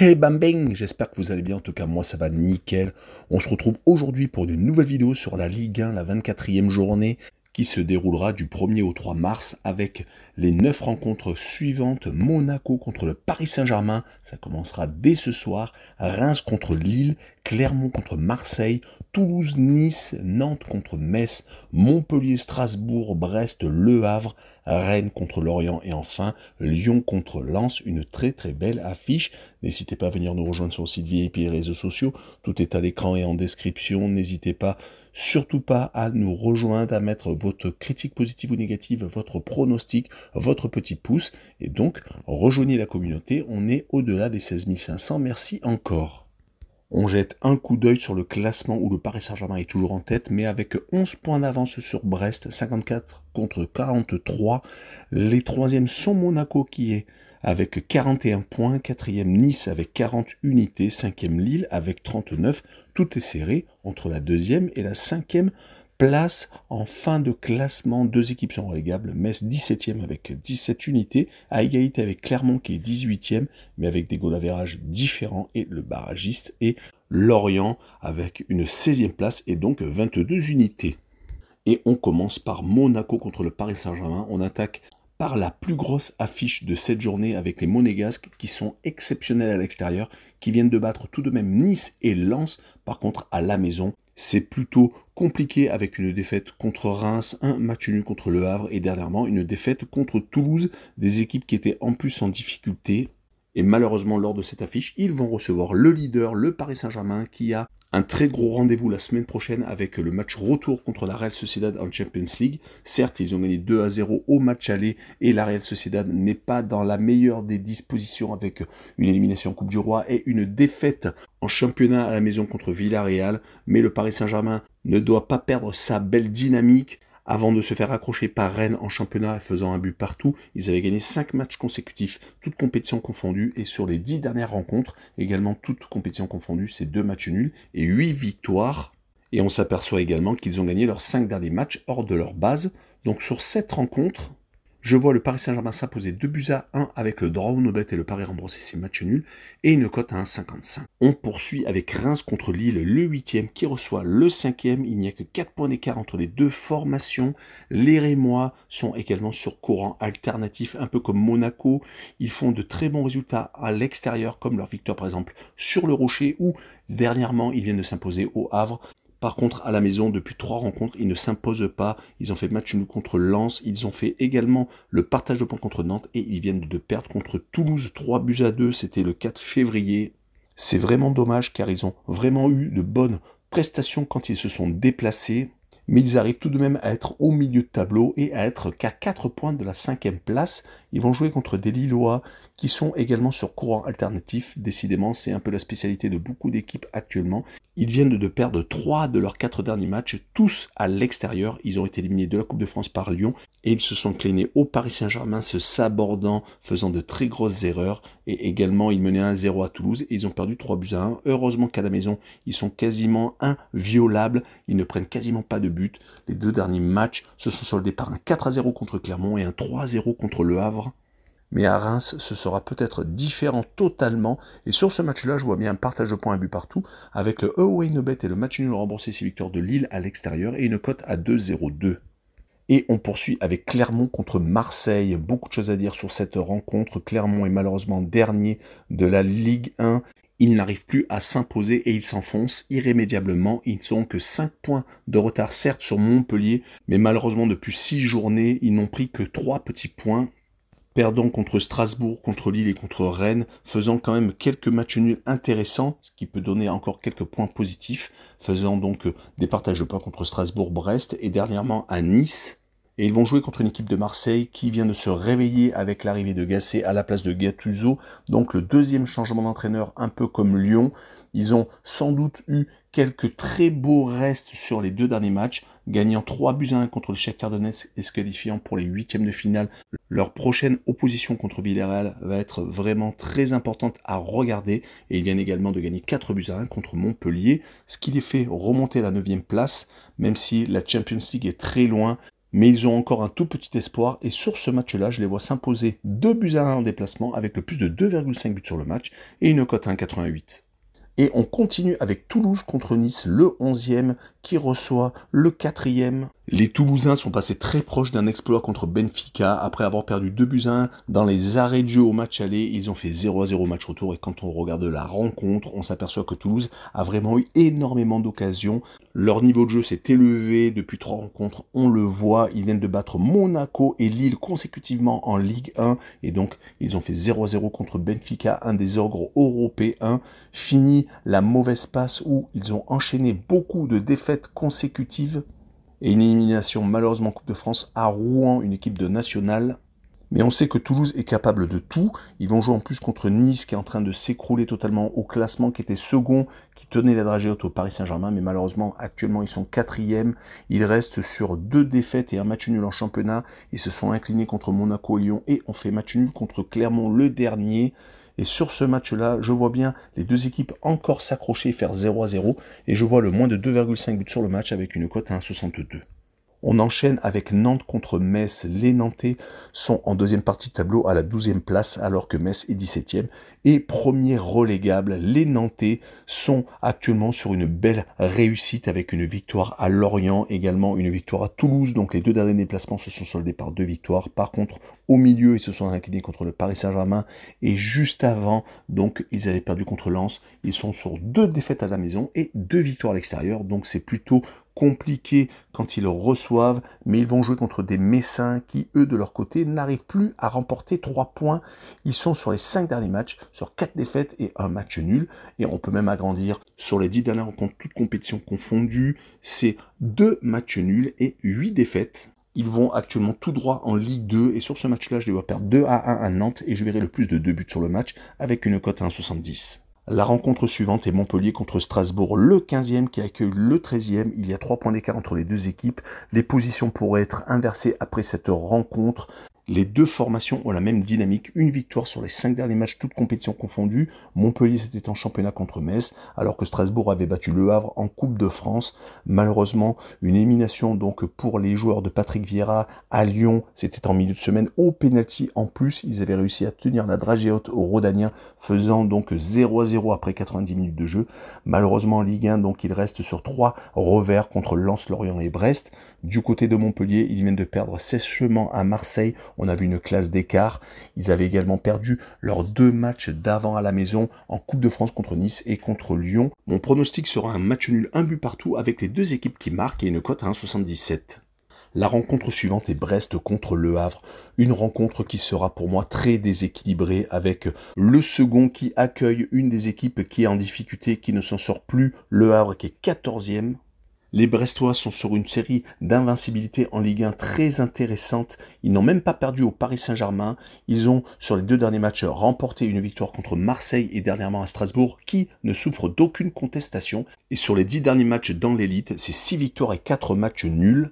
Hey bam bang, j'espère que vous allez bien, en tout cas moi ça va nickel. On se retrouve aujourd'hui pour une nouvelle vidéo sur la Ligue 1, la 24e journée qui se déroulera du 1er au 3 mars avec les 9 rencontres suivantes. Monaco contre le Paris Saint-Germain, ça commencera dès ce soir. Reims contre Lille, Clermont contre Marseille, Toulouse, Nice, Nantes contre Metz, Montpellier, Strasbourg, Brest, Le Havre, Rennes contre Lorient et enfin Lyon contre Lens. Une très très belle affiche. N'hésitez pas à venir nous rejoindre sur le site VIP et réseaux sociaux. Tout est à l'écran et en description. N'hésitez pas surtout pas à nous rejoindre, à mettre votre critique positive ou négative, votre pronostic, votre petit pouce. Et donc, rejoignez la communauté. On est au-delà des 16 500. Merci encore. On jette un coup d'œil sur le classement où le Paris Saint-Germain est toujours en tête, mais avec 11 points d'avance sur Brest, 54 contre 43. Les troisièmes sont Monaco qui est avec 41 points, quatrième Nice avec 40 unités, cinquième Lille avec 39. Tout est serré entre la deuxième et la cinquième place en fin de classement. Deux équipes sont relégables. Metz 17e avec 17 unités, à égalité avec Clermont qui est 18e, mais avec des goals différents. Et le barragiste est Lorient avec une 16e place et donc 22 unités. Et on commence par Monaco contre le Paris Saint-Germain. On attaque par la plus grosse affiche de cette journée avec les Monégasques qui sont exceptionnels à l'extérieur, qui viennent de battre tout de même Nice et Lens. Par contre, à la maison, c'est plutôt compliqué avec une défaite contre Reims, un match nul contre Le Havre et dernièrement une défaite contre Toulouse, des équipes qui étaient en plus en difficulté. Et malheureusement, lors de cette affiche, ils vont recevoir le leader, le Paris Saint-Germain, qui a un très gros rendez-vous la semaine prochaine avec le match retour contre la Real Sociedad en Champions League. Certes, ils ont gagné 2 à 0 au match aller et la Real Sociedad n'est pas dans la meilleure des dispositions avec une élimination en Coupe du Roi et une défaite en championnat à la maison contre Villarreal. Mais le Paris Saint-Germain ne doit pas perdre sa belle dynamique avant de se faire accrocher par Rennes en championnat et faisant un but partout, ils avaient gagné 5 matchs consécutifs, toutes compétitions confondues, et sur les 10 dernières rencontres, également toutes compétitions confondues, c'est 2 matchs nuls et 8 victoires. Et on s'aperçoit également qu'ils ont gagné leurs 5 derniers matchs hors de leur base. Donc sur cette rencontre, je vois le Paris Saint-Germain s'imposer 2 buts à 1 avec le draw et le Paris rembourser ses matchs nuls et une cote à 1,55. On poursuit avec Reims contre Lille, le 8 qui reçoit le 5 Il n'y a que 4 points d'écart entre les deux formations. Les Rémois sont également sur courant alternatif, un peu comme Monaco. Ils font de très bons résultats à l'extérieur, comme leur victoire par exemple sur le Rocher, ou dernièrement ils viennent de s'imposer au Havre. Par contre, à la maison, depuis trois rencontres, ils ne s'imposent pas. Ils ont fait match nul contre Lens. Ils ont fait également le partage de points contre Nantes et ils viennent de perdre contre Toulouse 3 buts à 2. C'était le 4 février. C'est vraiment dommage car ils ont vraiment eu de bonnes prestations quand ils se sont déplacés. Mais ils arrivent tout de même à être au milieu de tableau et à être qu'à 4 points de la cinquième place. Ils vont jouer contre des Lillois qui sont également sur courant alternatif. Décidément, c'est un peu la spécialité de beaucoup d'équipes actuellement. Ils viennent de perdre 3 de leurs 4 derniers matchs, tous à l'extérieur. Ils ont été éliminés de la Coupe de France par Lyon et ils se sont clénés au Paris Saint-Germain, se sabordant, faisant de très grosses erreurs. Et également, ils menaient 1-0 à Toulouse et ils ont perdu 3 buts à 1. Heureusement qu'à la maison, ils sont quasiment inviolables. Ils ne prennent quasiment pas de but. Les deux derniers matchs se sont soldés par un 4-0 contre Clermont et un 3-0 contre Le Havre mais à Reims, ce sera peut-être différent totalement. Et sur ce match-là, je vois bien un partage de points à but partout, avec le Away No Bet et le match nul remboursé ses victoires de Lille à l'extérieur, et une cote à 2-0-2. Et on poursuit avec Clermont contre Marseille. Beaucoup de choses à dire sur cette rencontre. Clermont est malheureusement dernier de la Ligue 1. Ils n'arrivent plus à s'imposer et ils s'enfoncent irrémédiablement. Ils n'ont que 5 points de retard, certes, sur Montpellier, mais malheureusement, depuis 6 journées, ils n'ont pris que 3 petits points perdant contre Strasbourg, contre Lille et contre Rennes, faisant quand même quelques matchs nuls intéressants, ce qui peut donner encore quelques points positifs, faisant donc euh, des partages de points contre Strasbourg, Brest et dernièrement à Nice. Et ils vont jouer contre une équipe de Marseille qui vient de se réveiller avec l'arrivée de Gasset à la place de Gattuso. Donc le deuxième changement d'entraîneur, un peu comme Lyon. Ils ont sans doute eu quelques très beaux restes sur les deux derniers matchs, gagnant 3 buts à 1 contre le Shakhtar Donetsk et se qualifiant pour les huitièmes de finale. Leur prochaine opposition contre Villarreal va être vraiment très importante à regarder et ils viennent également de gagner 4 buts à 1 contre Montpellier, ce qui les fait remonter à la 9 place, même si la Champions League est très loin mais ils ont encore un tout petit espoir et sur ce match-là, je les vois s'imposer 2 buts à 1 en déplacement avec le plus de 2,5 buts sur le match et une cote à 1,88. Et on continue avec Toulouse contre Nice, le 11e qui reçoit le 4e. Les Toulousains sont passés très proches d'un exploit contre Benfica après avoir perdu 2 buts à 1 dans les arrêts de jeu au match aller. Ils ont fait 0 à 0 au match retour et quand on regarde la rencontre, on s'aperçoit que Toulouse a vraiment eu énormément d'occasions. Leur niveau de jeu s'est élevé depuis trois rencontres, on le voit. Ils viennent de battre Monaco et Lille consécutivement en Ligue 1 et donc ils ont fait 0 à 0 contre Benfica, un des ogres européens. Fini la mauvaise passe où ils ont enchaîné beaucoup de défaites consécutives et une élimination malheureusement Coupe de France à Rouen, une équipe de nationale. Mais on sait que Toulouse est capable de tout. Ils vont jouer en plus contre Nice qui est en train de s'écrouler totalement au classement, qui était second, qui tenait la dragée haute au Paris Saint-Germain. Mais malheureusement, actuellement, ils sont quatrième. Ils restent sur deux défaites et un match nul en championnat. Ils se sont inclinés contre Monaco et Lyon et ont fait match nul contre Clermont le dernier. Et sur ce match-là, je vois bien les deux équipes encore s'accrocher et faire 0 à 0. Et je vois le moins de 2,5 buts sur le match avec une cote à 1,62. On enchaîne avec Nantes contre Metz. Les Nantais sont en deuxième partie de tableau à la 12e place alors que Metz est 17e. Et premier relégable, les Nantais sont actuellement sur une belle réussite avec une victoire à Lorient, également une victoire à Toulouse. Donc les deux derniers déplacements se sont soldés par deux victoires. Par contre, au milieu, ils se sont inclinés contre le Paris Saint-Germain. Et juste avant, donc ils avaient perdu contre Lens. Ils sont sur deux défaites à la maison et deux victoires à l'extérieur. Donc c'est plutôt compliqué quand ils reçoivent, mais ils vont jouer contre des Messins qui, eux, de leur côté, n'arrivent plus à remporter 3 points. Ils sont sur les 5 derniers matchs, sur 4 défaites et un match nul. Et on peut même agrandir sur les 10 dernières rencontres, toutes compétitions confondues, c'est 2 matchs nuls et 8 défaites. Ils vont actuellement tout droit en Ligue 2 et sur ce match-là, je les vois perdre 2 à 1 à Nantes et je verrai le plus de 2 buts sur le match avec une cote à 1,70. La rencontre suivante est Montpellier contre Strasbourg, le 15e qui accueille le 13e. Il y a 3 points d'écart entre les deux équipes. Les positions pourraient être inversées après cette rencontre. Les deux formations ont la même dynamique, une victoire sur les cinq derniers matchs, toutes compétitions confondues. Montpellier c'était en championnat contre Metz, alors que Strasbourg avait battu Le Havre en Coupe de France. Malheureusement, une élimination donc pour les joueurs de Patrick Vieira à Lyon, c'était en milieu de semaine au penalty en plus. Ils avaient réussi à tenir la dragée haute au Rodanien, faisant donc 0 à 0 après 90 minutes de jeu. Malheureusement en Ligue 1, donc il reste sur trois revers contre Lens, Lorient et Brest. Du côté de Montpellier, ils viennent de perdre sèchement à Marseille on a vu une classe d'écart. Ils avaient également perdu leurs deux matchs d'avant à la maison en Coupe de France contre Nice et contre Lyon. Mon pronostic sera un match nul, un but partout avec les deux équipes qui marquent et une cote à 1,77. La rencontre suivante est Brest contre Le Havre. Une rencontre qui sera pour moi très déséquilibrée avec le second qui accueille une des équipes qui est en difficulté, qui ne s'en sort plus, Le Havre qui est 14e les Brestois sont sur une série d'invincibilité en Ligue 1 très intéressante. Ils n'ont même pas perdu au Paris Saint-Germain. Ils ont, sur les deux derniers matchs, remporté une victoire contre Marseille et dernièrement à Strasbourg, qui ne souffre d'aucune contestation. Et sur les dix derniers matchs dans l'élite, c'est six victoires et quatre matchs nuls.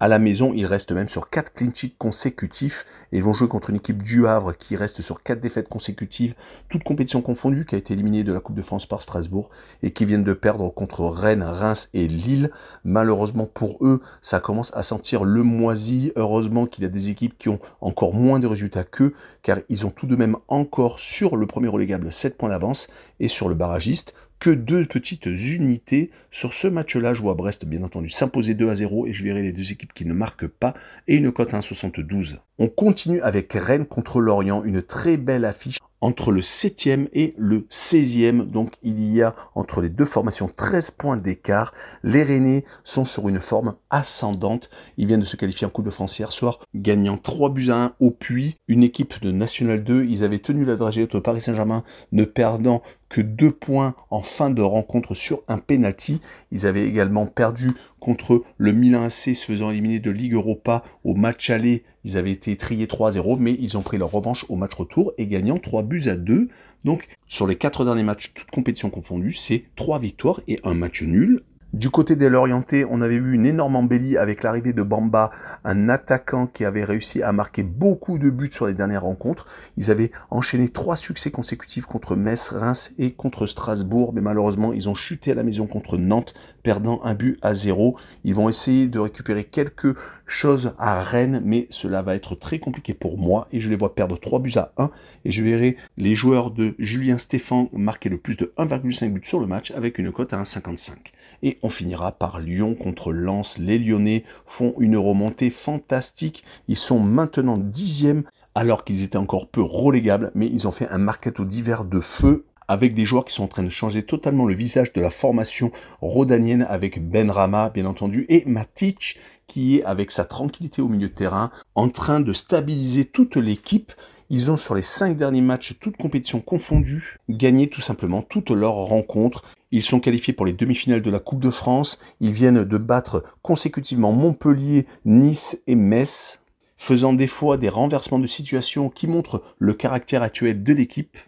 À la maison, ils restent même sur 4 clean sheets consécutifs et ils vont jouer contre une équipe du Havre qui reste sur 4 défaites consécutives, toute compétition confondue, qui a été éliminée de la Coupe de France par Strasbourg et qui viennent de perdre contre Rennes, Reims et Lille. Malheureusement pour eux, ça commence à sentir le moisi. Heureusement qu'il y a des équipes qui ont encore moins de résultats qu'eux, car ils ont tout de même encore sur le premier relégable 7 points d'avance et sur le barragiste deux petites unités. Sur ce match-là, je vois Brest, bien entendu, s'imposer 2 à 0 et je verrai les deux équipes qui ne marquent pas et une cote à 1,72. On continue avec Rennes contre Lorient, une très belle affiche entre le 7e et le 16e. Donc il y a entre les deux formations 13 points d'écart. Les Rennais sont sur une forme ascendante. Ils viennent de se qualifier en Coupe de France hier soir, gagnant 3 buts à 1 au Puy. Une équipe de National 2. Ils avaient tenu la dragée au Paris Saint-Germain, ne perdant 2 points en fin de rencontre sur un penalty. Ils avaient également perdu contre le Milan AC, se faisant éliminer de Ligue Europa au match aller. Ils avaient été triés 3-0, mais ils ont pris leur revanche au match retour et gagnant 3 buts à 2. Donc, sur les 4 derniers matchs, toutes compétitions confondues, c'est 3 victoires et un match nul. Du côté des Lorientais, on avait vu une énorme embellie avec l'arrivée de Bamba, un attaquant qui avait réussi à marquer beaucoup de buts sur les dernières rencontres. Ils avaient enchaîné trois succès consécutifs contre Metz, Reims et contre Strasbourg, mais malheureusement, ils ont chuté à la maison contre Nantes, perdant un but à zéro. Ils vont essayer de récupérer quelques chose à Rennes, mais cela va être très compliqué pour moi et je les vois perdre 3 buts à 1 et je verrai les joueurs de Julien Stéphan marquer le plus de 1,5 buts sur le match avec une cote à 1,55. Et on finira par Lyon contre Lens. Les Lyonnais font une remontée fantastique. Ils sont maintenant dixièmes alors qu'ils étaient encore peu relégables, mais ils ont fait un mercato d'hiver de feu avec des joueurs qui sont en train de changer totalement le visage de la formation rodanienne avec Ben Rama, bien entendu, et Matic, qui est, avec sa tranquillité au milieu de terrain, en train de stabiliser toute l'équipe. Ils ont, sur les cinq derniers matchs, toutes compétitions confondues, gagné tout simplement toutes leurs rencontres. Ils sont qualifiés pour les demi-finales de la Coupe de France. Ils viennent de battre consécutivement Montpellier, Nice et Metz, faisant des fois des renversements de situation qui montrent le caractère actuel de l'équipe.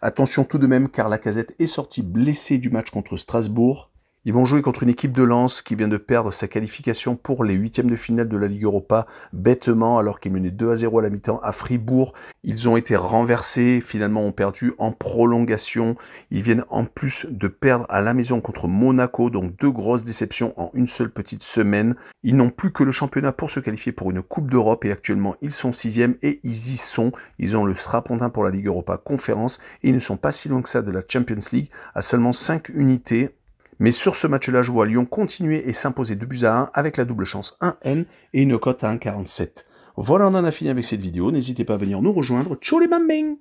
Attention tout de même car la casette est sortie blessée du match contre Strasbourg. Ils vont jouer contre une équipe de Lens qui vient de perdre sa qualification pour les huitièmes de finale de la Ligue Europa bêtement alors qu'ils menaient 2 à 0 à la mi-temps à Fribourg. Ils ont été renversés, finalement ont perdu en prolongation. Ils viennent en plus de perdre à la maison contre Monaco, donc deux grosses déceptions en une seule petite semaine. Ils n'ont plus que le championnat pour se qualifier pour une Coupe d'Europe et actuellement ils sont sixièmes et ils y sont. Ils ont le strapontin pour la Ligue Europa Conférence et ils ne sont pas si loin que ça de la Champions League à seulement 5 unités. Mais sur ce match-là, je vois Lyon continuer et s'imposer 2 buts à 1 avec la double chance 1N et une cote à 1,47. Voilà, on en a fini avec cette vidéo. N'hésitez pas à venir nous rejoindre. Ciao les bambins